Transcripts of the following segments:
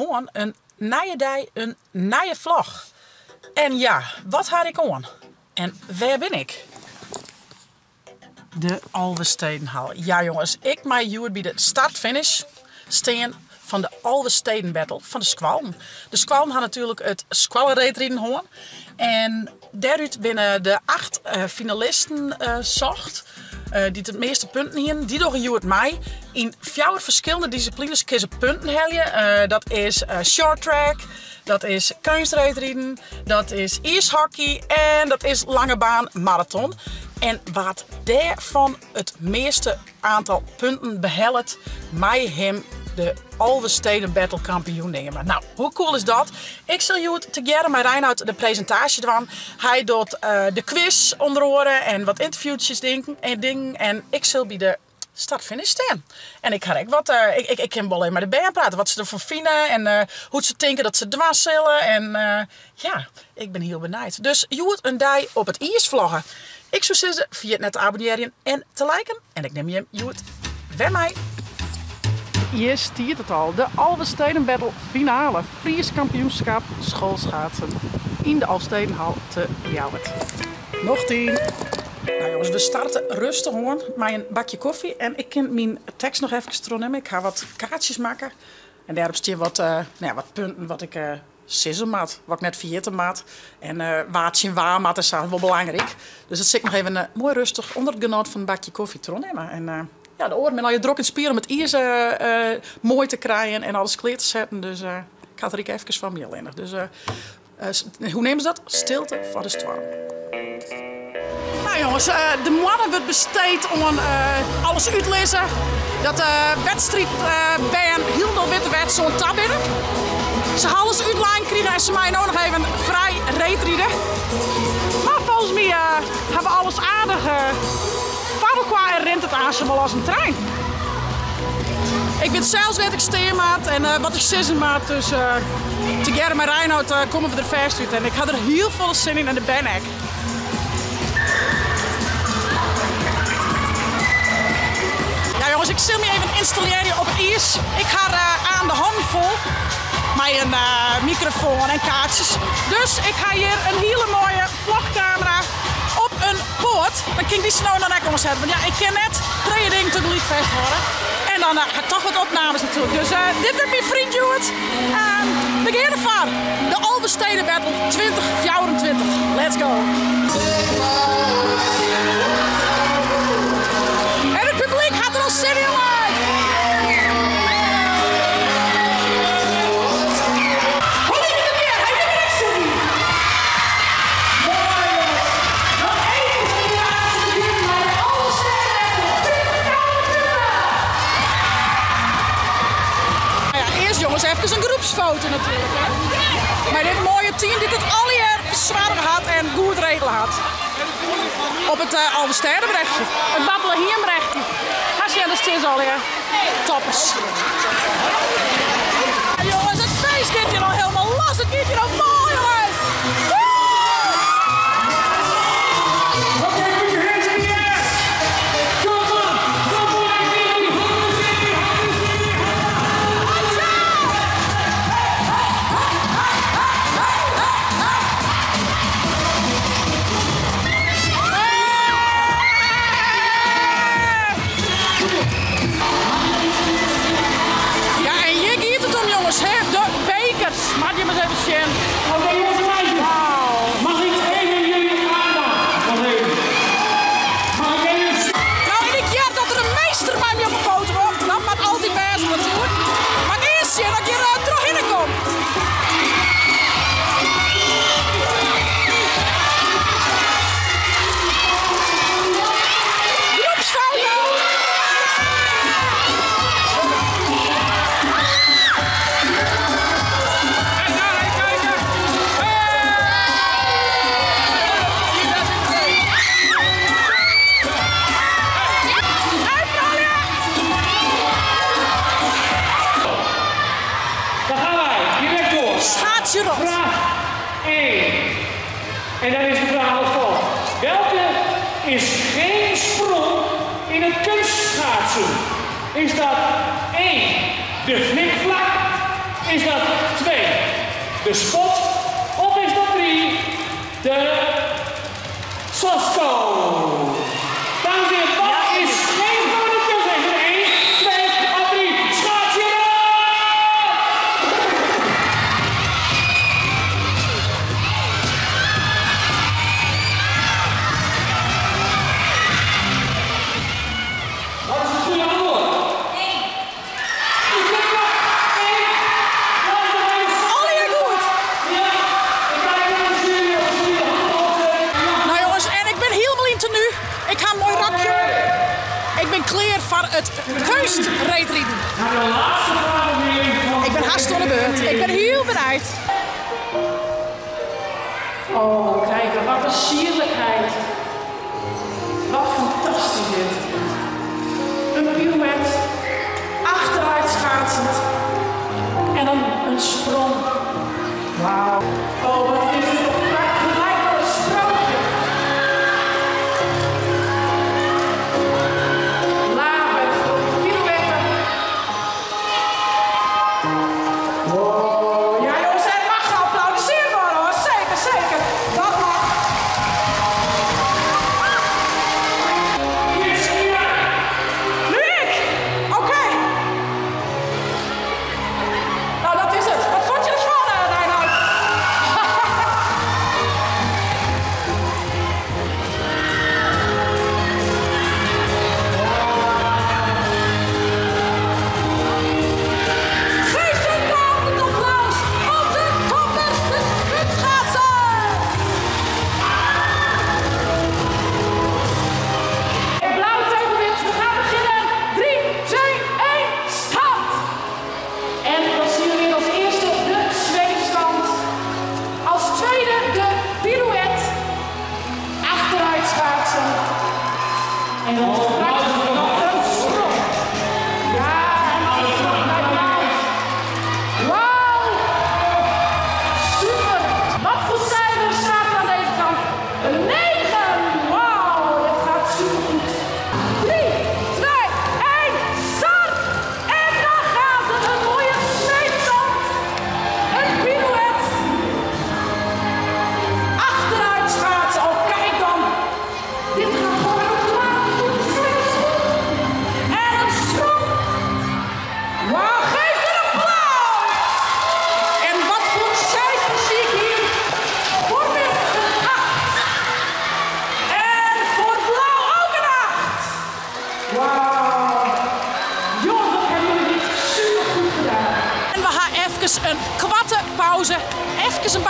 Goeiemorgen, een nieuwe een nieuwe vlog. En ja, wat had ik aan? En waar ben ik? De Alvestedenhal. Ja jongens, ik maar jullie bij de start-finish staan van de Alvesteden Battle van de Squalm. De Squalm had natuurlijk het Squallenreedrijden hoorn. En daaruit binnen de acht eh, finalisten eh, zocht. Eh, die het meeste punten hier, die je het mij. In vier verschillende disciplines kiezen punten heljen. Eh, dat is eh, short track, dat is kunstrijdrijden, dat is ijshockey en dat is lange baan marathon. En wat daarvan het meeste aantal punten behelpt, mij hem de Alvesteden Battle kampioen nemen. Nou, hoe cool is dat? Ik zal jullie together met Reinoud de presentatie doen. Hij doet eh, de quiz onder oren en wat interviewtjes dingen en dingen. En ik zal bij de start-finish staan. En ik ga wat, eh, ik, ik, ik alleen maar de band praten, wat ze ervan vinden en eh, hoe ze denken dat ze dwars zullen. En ja, ik ben heel benieuwd. Dus jullie een dag op het ijs vloggen. Ik zou zeggen, via het net te abonneren en te liken. En ik neem je jullie bij mij. Hier stiert het al. De Alvesteden Battle finale. Fries kampioenschap schoolschaatsen. In de Alvestedenhal te Ljouwert. Nog tien. Nou jongens, we starten rustig hoor. Met een bakje koffie. En ik kan mijn tekst nog even stronen. Ik ga wat kaartjes maken. En daarop staan wat, eh, nou ja, wat punten wat ik uh, maat, wat ik net vergeten maat. En eh waardje en waarmaat is wel belangrijk. Dus dat zit nog even eh, mooi rustig onder het genot van een bakje koffie te nemen. En eh, ja, de oren met al je druk in spieren om het eerst eh, eh, mooi te krijgen en alles kleer te zetten. Dus eh, ik had er even van me alleen. Dus hoe nemen ze dat? Stilte voor de storm. Nou jongens, de mannen wordt besteed om alles uit te lezen. Dat de wedstrijd bij een heel witte zo'n tab in. Ze gaan alles uitlijn krijgen en ze mij nog even vrij reetrieden. Maar volgens mij hebben we alles aardig qua en rent het aan ze wel als een trein. Ik weet zelfs wat ik steermaat en eh, wat ik sissen maat. Dus uh, together met Reinoud uh, komen we er vast uit. En ik had er heel veel zin in en de ben ik. Ja jongens, ik zal me even installeren op het. Ik ga aan de hand vol met een microfoon en kaartjes. Dus ik ga hier een hele mooie vlogcamera een poort. Dan kan ik die snel naar komen zetten. Want ja, ik ken net twee dingen tegelijk vasthouden. En dan uh, toch wat opnames natuurlijk. Dus uh, dit is mijn vriend Joert. En we gaan ervan. De Alvesteden Battle 2024. Let's go. En het publiek gaat er al zin groepsfoto natuurlijk. Hè. Maar dit mooie team dit het al hier zwaar gehad en goed regelen had. Op het uh, Alversterrenbrechtje. Het babbelen hier brechtje. Ga je dat is al ja. Toppers. Jongens, het feest gaat hier al helemaal Is dat 1 de flikvlak? Is dat 2 de spot? Of is dat 3 de Sosco?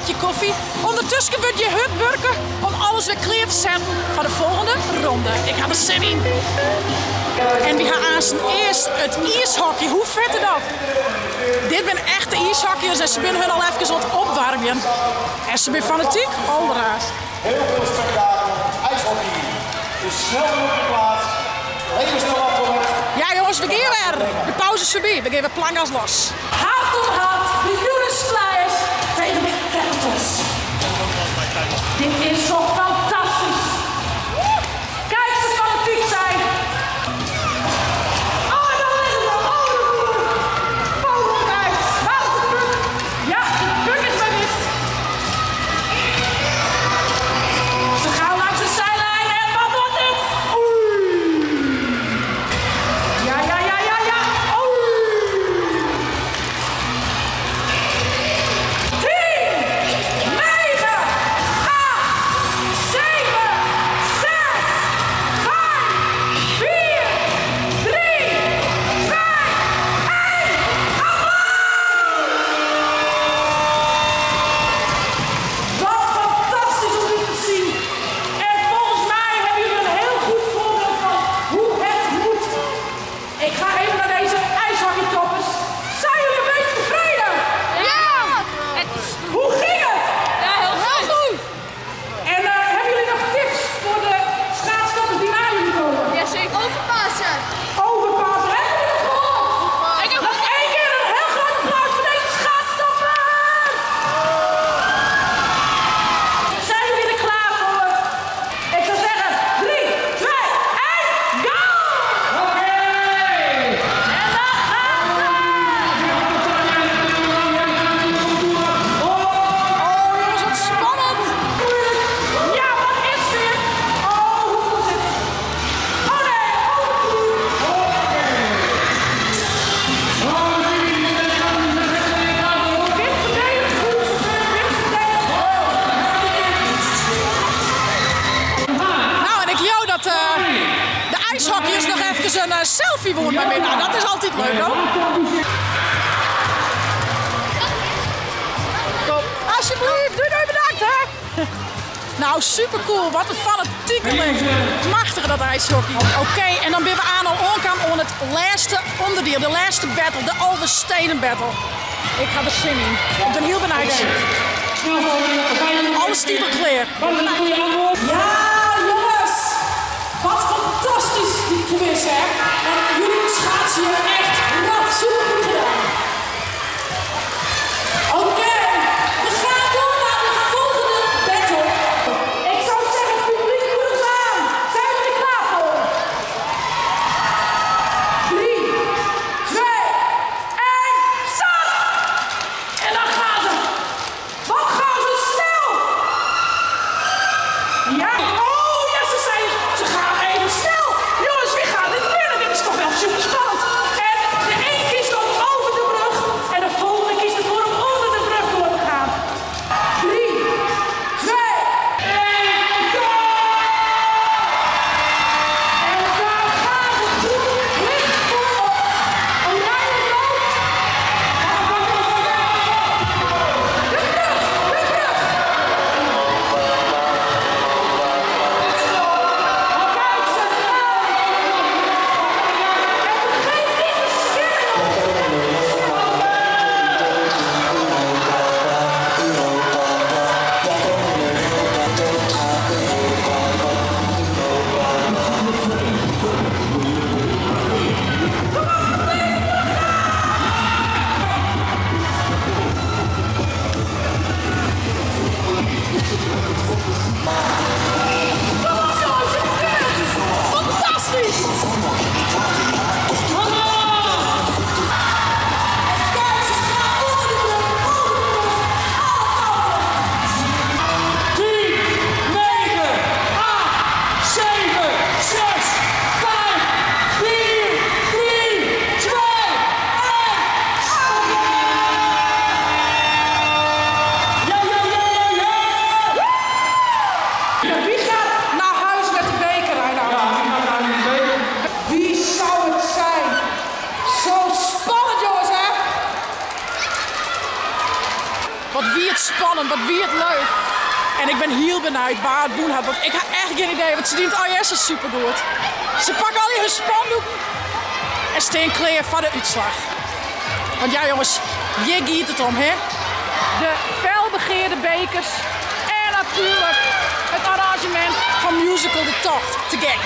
Je koffie. Ondertussen gebeurt je hutburken om alles weer klaar te zetten voor de volgende ronde. Ik ga er zin in. En we gaan aan zijn eerst het ijshockey. Hoe vet dat? Dit Dit zijn echte ijshockeyers dus en ze zijn hun al even aan opwarmen. En ze zijn fanatiek, alderaars. Heel veel spektakel, ijshockey. Dus snel op de plaats. Even snel afgelopen. Ja jongens, we gaan er. De pauze is voorbij. We geven als los. Hart om hart. die woont. Nou, dat is altijd leuk, hoor. Alsjeblieft, doe bedankt, hè. Nou, supercool. Wat een fanatiekeling. Het machtige dat ijshockey. Oké, en dan ben we aan al onkwam om het laatste onderdeel. De laatste battle, de oversteden battle. Ik ga er zin in. Op een heel benijd. Alles. Ja, jongens. Wat fantastisch die quiz, hè. als je echt ratsoepelig Want wat wie het leuk. En ik ben heel benieuwd waar het doen had. Want ik heb echt geen idee, want ze dient IS is super goed. Ze pakken al hun spandoeken en steenkleer voor de uitslag. Want ja jongens, je giet het om hè. De felbegeerde bekers en natuurlijk het arrangement van musical De Tocht te gek.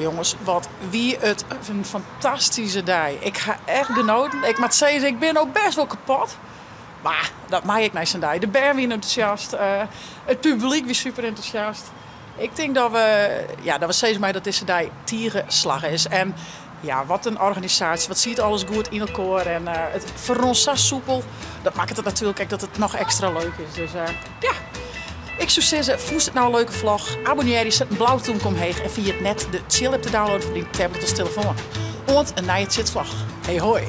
Jongens, wat wie het een fantastische dag. Ik ga echt genoten. Ik moet zeggen, ik ben ook best wel kapot. Maar dat maak ik niet zo'n dag. De band weer enthousiast. eh, het publiek weer super enthousiast. Ik denk dat we, ja, dat we steeds maar dat deze dag tierenslag is. En ja, wat een organisatie. Wat ziet alles goed in elkaar. En eh, het voor soepel. Dat maakt het natuurlijk ook dat het nog extra leuk is. Dus eh, ja, ik zou zeggen, voest het nou een leuke vlog. Abonneer je, zet een blauwe toon omheen. En via het net de chill app te downloaden voor die tablet of telefoon. Want een nieuwe chitvlog. Hey hoi!